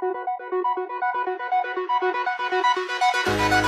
Thank you.